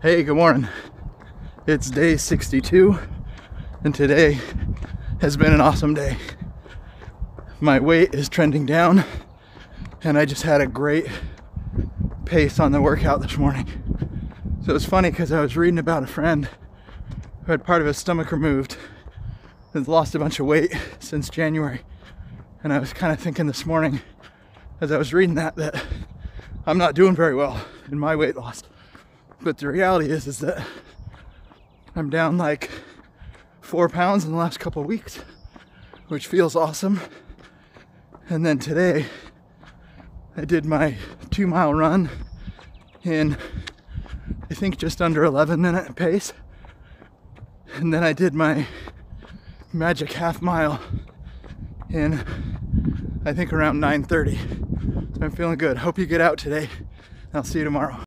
Hey, good morning. It's day 62, and today has been an awesome day. My weight is trending down, and I just had a great pace on the workout this morning. So it was funny because I was reading about a friend who had part of his stomach removed has lost a bunch of weight since January. And I was kind of thinking this morning as I was reading that that I'm not doing very well in my weight loss. But the reality is is that I'm down like four pounds in the last couple weeks, which feels awesome. And then today I did my two mile run in I think just under 11 minute pace. And then I did my magic half mile in I think around 9:30. So I'm feeling good. Hope you get out today. I'll see you tomorrow.